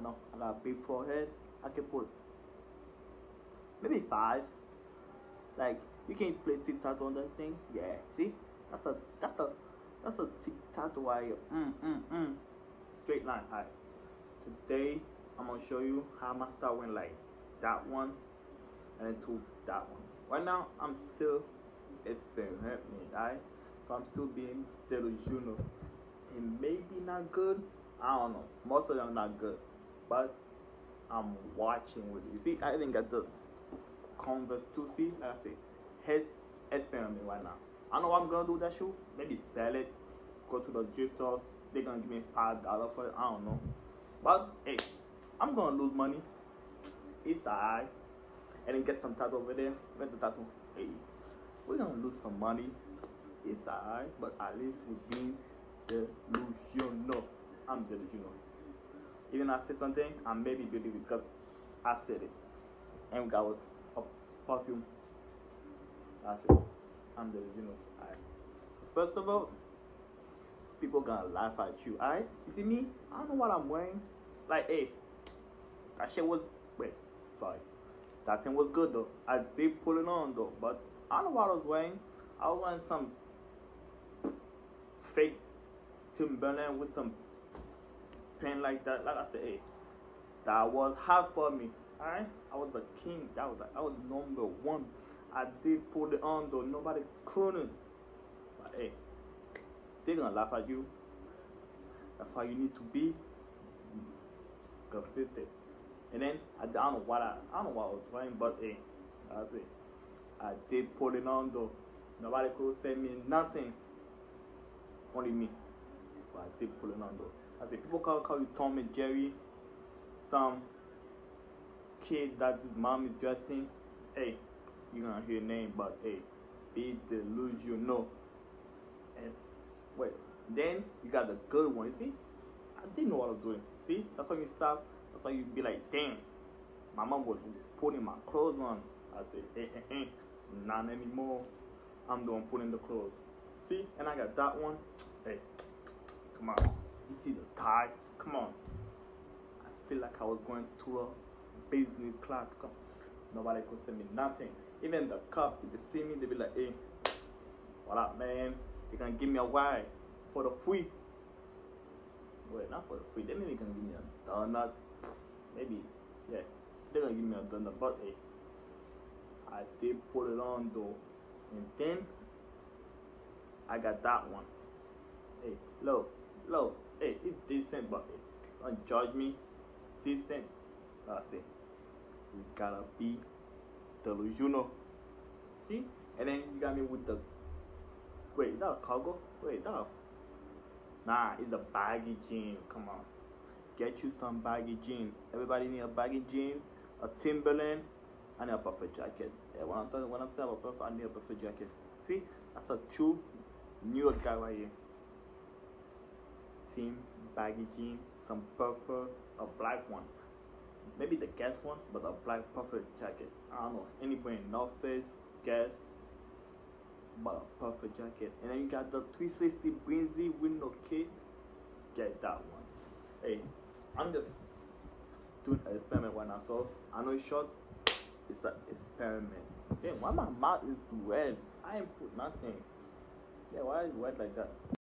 I know I got a big forehead. I can put maybe five. Like you can't play tic tac on that thing. Yeah, see? That's a that's a that's a tic tac wire. Mm mm mm. Straight line. Alright. Today I'm gonna show you how my start went like that one and then to that one. Right now I'm still experimenting, alright? So I'm still being delusional. It may be not good. I don't know. Most of them not good. But I'm watching with it. You see, I even got the Converse 2C. Like I say, his experiment right now. I know I'm gonna do that shoe. Maybe sell it. Go to the thrift stores. They're gonna give me five dollars for it. I don't know. But hey, I'm gonna lose money. It's alright. And then get some tattoo over there. Get the tattoo. Hey, we're gonna lose some money. It's alright, but at least we're being delusional. I'm delusional. Even I say something, I maybe believe it because I said it. And we got a perfume. That's it. I'm delusional. Alright. So first of all, people gonna laugh at you. Alright? You see me? I don't know what I'm wearing. Like, hey, that shit was wait, sorry. That thing was good though. I did pull it on though, but I don't know what I was wearing. I was wearing some fake Timberland with some pen like that. Like I said, hey, that was hard for me. Alright? I was the king. That was I was number one. I did pull it on though. Nobody couldn't. But eh, hey, they're gonna laugh at you. That's why you need to be consistent. And then I, don't know what I, I don't know what I was wearing, but hey, that's it. I did pull it on though. Nobody could say me nothing. Only me. But I did pull it on though. I say people call call you Tom and Jerry. Some kid that his mom is dressing. Hey, you're gonna hear name, but hey, be delusional. And wait, then you got the good one. You see, I didn't know what I was doing. See, that's why you stop. That's why you be like, damn, my mom was putting my clothes on. I said, hey, hey, hey, not anymore. I'm the one putting the clothes. See, and I got that one. Hey, come on. You see the tie? Come on. I feel like I was going to a business class. Come. Nobody could say me nothing. Even the cop, if they see me, they be like, hey, what up, man? You gonna give me a ride for the free? Wait, not for the free. They maybe gonna give me a donut. Maybe, yeah. They're gonna give me a donut, but hey, I did put it on though. And then I got that one. Hey, look, look, hey, it's decent, but don't judge me. Decent. That's it. We gotta be delusional. See? And then you got me with the wait, is that a cargo? Wait, is that a nah, it's a baggy jean. Come on. Get you some baggy jean. Everybody need a baggy jean, a Timberland, and a perfect jacket. Yeah, when I'm talking when I'm about perfect, I need a perfect jacket. See? That's a true New York guy right here. Team, baggy jean, some purple, a black one. Maybe the Guess one, but a black perfect jacket. I don't know. Any brand, North Face, Guess, but a perfect jacket. And then you got the 360 Breezy window kit. Get that one. Hey, I'm just doing an experiment right now. So I know it's short. It's an experiment. Hey, why my mouth is red? I ain't put nothing. Yeah, why is it red like that?